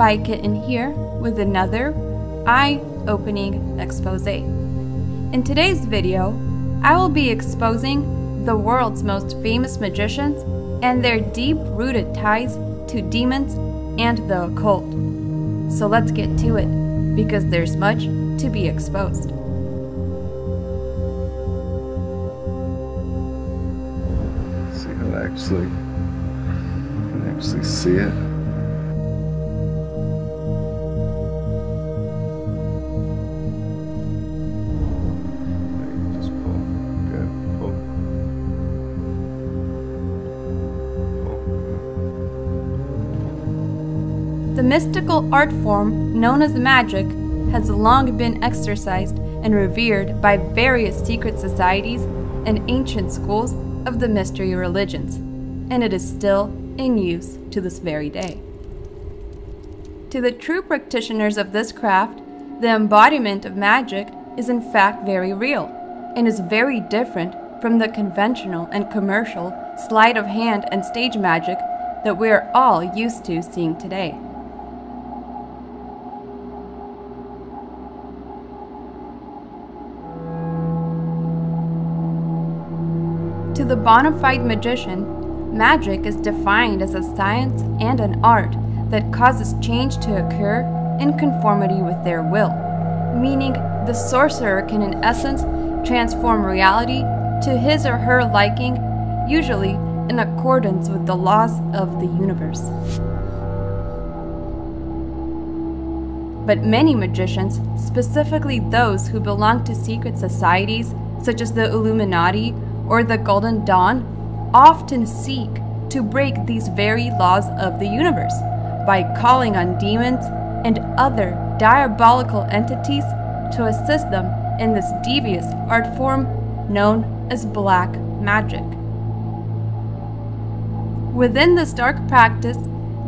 Spy Kitten here with another eye opening expose. In today's video, I will be exposing the world's most famous magicians and their deep rooted ties to demons and the occult. So let's get to it because there's much to be exposed. See how to actually, can actually see it. Mystical art form known as magic has long been exercised and revered by various secret societies and ancient schools of the mystery religions, and it is still in use to this very day. To the true practitioners of this craft, the embodiment of magic is in fact very real and is very different from the conventional and commercial sleight of hand and stage magic that we are all used to seeing today. The bona fide magician, magic is defined as a science and an art that causes change to occur in conformity with their will, meaning the sorcerer can, in essence, transform reality to his or her liking, usually in accordance with the laws of the universe. But many magicians, specifically those who belong to secret societies such as the Illuminati or the Golden Dawn, often seek to break these very laws of the universe by calling on demons and other diabolical entities to assist them in this devious art form known as black magic. Within this dark practice,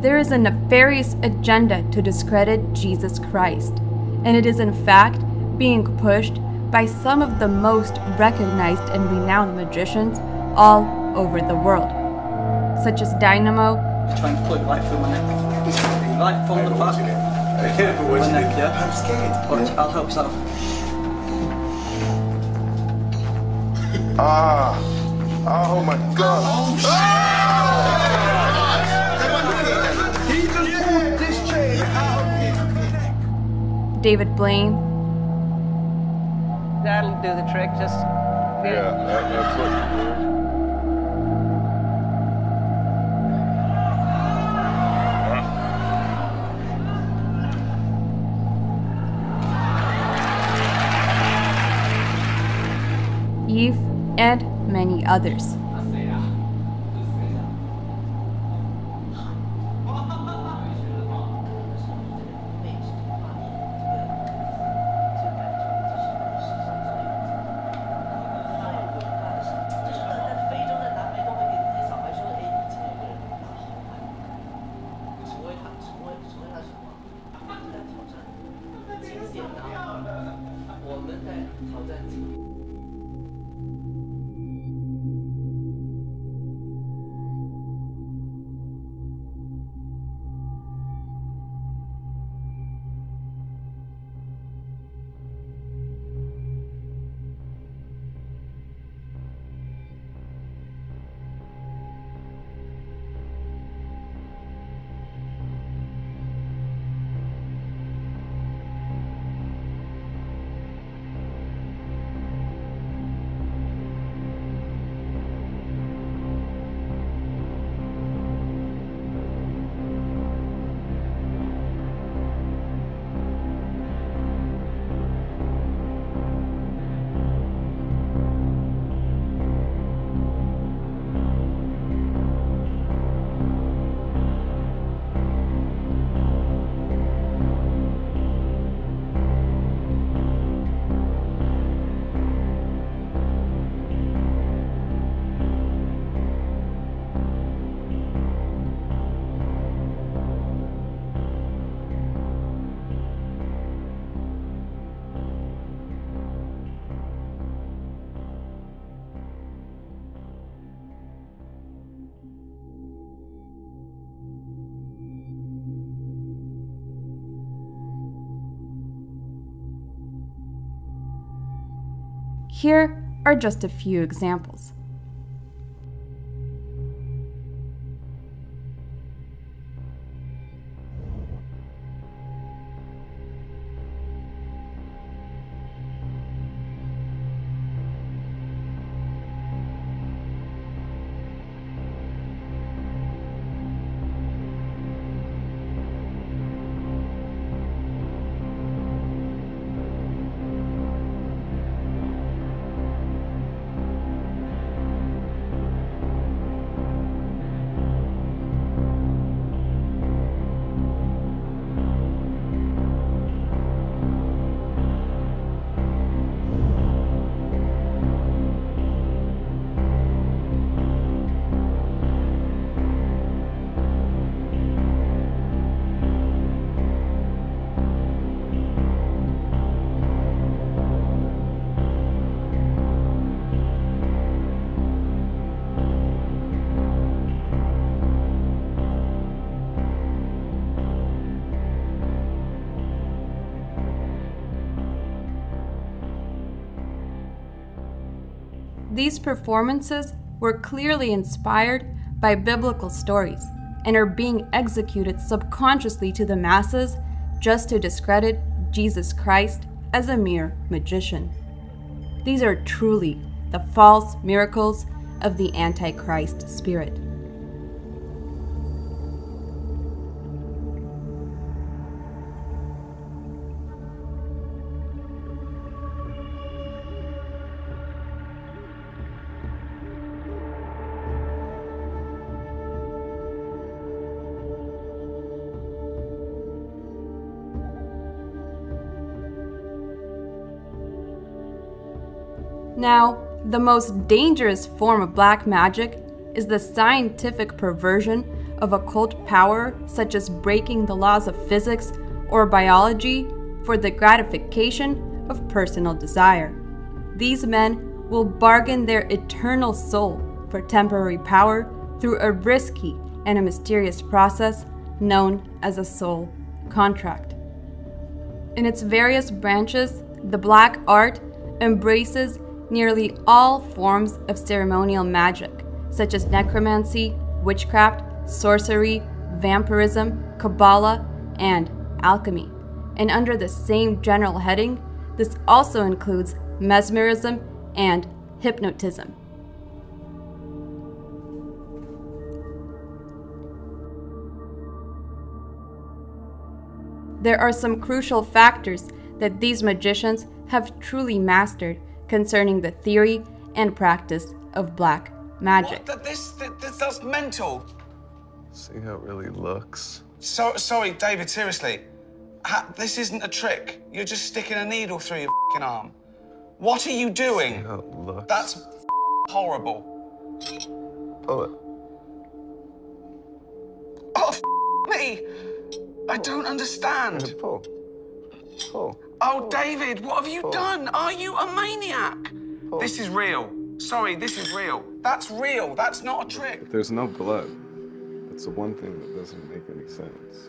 there is a nefarious agenda to discredit Jesus Christ, and it is in fact being pushed by some of the most recognized and renowned magicians all over the world, such as Dynamo, Try and pull it right through my neck. Right from the back. Yeah, but My what's neck, yeah? I'm scared. Watch, I'll help yourself. Ah. Oh my god. He just pulled this chain out of his neck. David Blaine, That'll do the trick. Just get Yeah, it. that, that's what you do. Yif, and many others. Here are just a few examples. These performances were clearly inspired by biblical stories and are being executed subconsciously to the masses just to discredit Jesus Christ as a mere magician. These are truly the false miracles of the Antichrist spirit. Now, the most dangerous form of black magic is the scientific perversion of occult power, such as breaking the laws of physics or biology for the gratification of personal desire. These men will bargain their eternal soul for temporary power through a risky and a mysterious process known as a soul contract. In its various branches, the black art embraces nearly all forms of ceremonial magic, such as necromancy, witchcraft, sorcery, vampirism, Kabbalah, and alchemy. And under the same general heading, this also includes mesmerism and hypnotism. There are some crucial factors that these magicians have truly mastered concerning the theory and practice of black magic. What? This, this, this, that's mental. See how it really looks? So, sorry, David, seriously. Ha, this isn't a trick. You're just sticking a needle through your arm. What are you doing? See how it looks? That's horrible. Pull it. Oh, oh me! I don't understand. Pull. Pull. Oh, David, what have you Oh. done? Are you a maniac? Oh. This is real. Sorry, this is real. That's real. That's not a trick. There's no blood. That's the one thing that doesn't make any sense.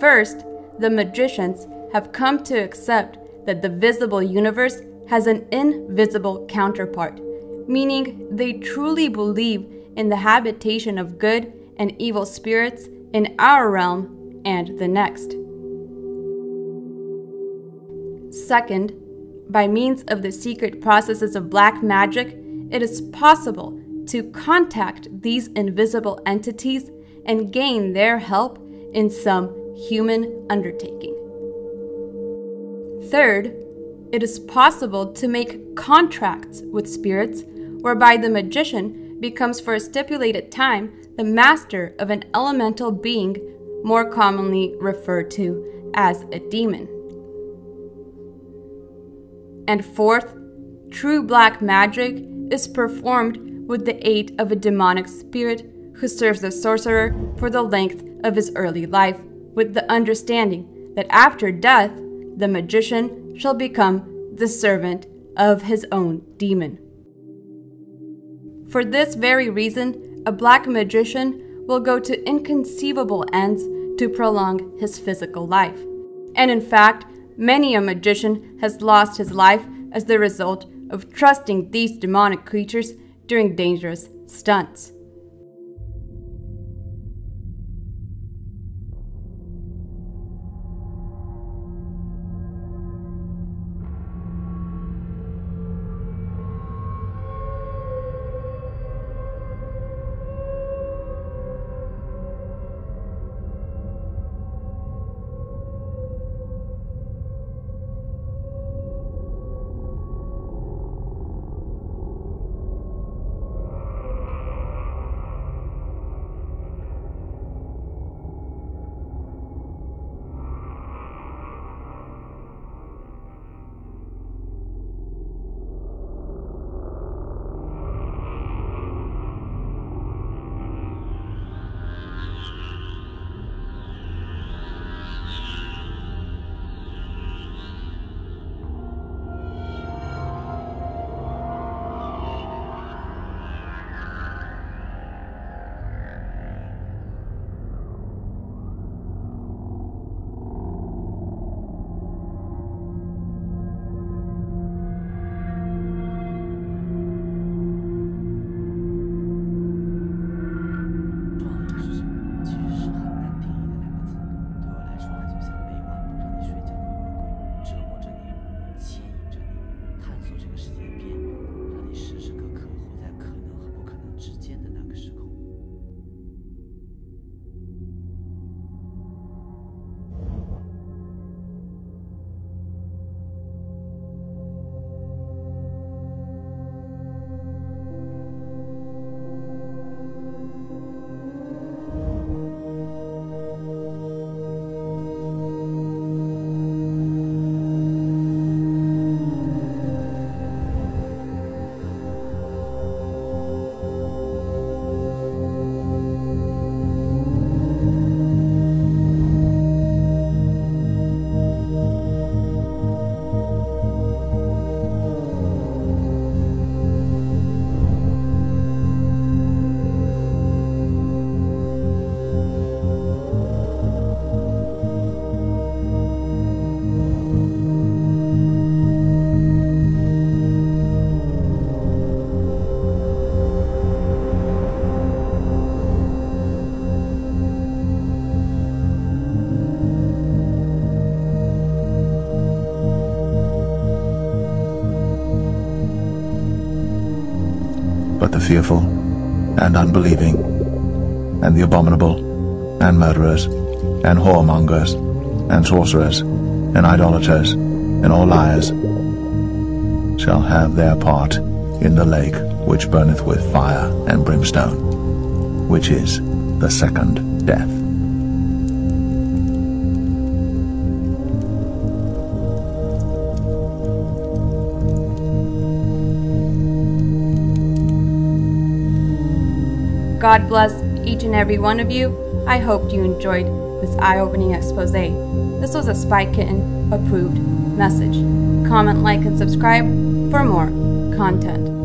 First, the magicians have come to accept that the visible universe has an invisible counterpart, meaning they truly believe in the habitation of good and evil spirits in our realm and the next. Second, by means of the secret processes of black magic, it is possible to contact these invisible entities and gain their help in some human undertaking. Third, it is possible to make contracts with spirits whereby the magician becomes for a stipulated time the master of an elemental being, more commonly referred to as a demon. And fourth, true black magic is performed with the aid of a demonic spirit who serves the sorcerer for the length of his early life with the understanding that after death, the magician shall become the servant of his own demon. For this very reason, a black magician will go to inconceivable ends to prolong his physical life. And in fact, many a magician has lost his life as the result of trusting these demonic creatures during dangerous stunts. But the fearful and unbelieving, and the abominable, and murderers, and whoremongers, and sorcerers, and idolaters, and all liars, shall have their part in the lake which burneth with fire and brimstone, which is the second death. God bless each and every one of you. I hope you enjoyed this eye opening expose. This was a Spy Kitten approved message. Comment, like, and subscribe for more content.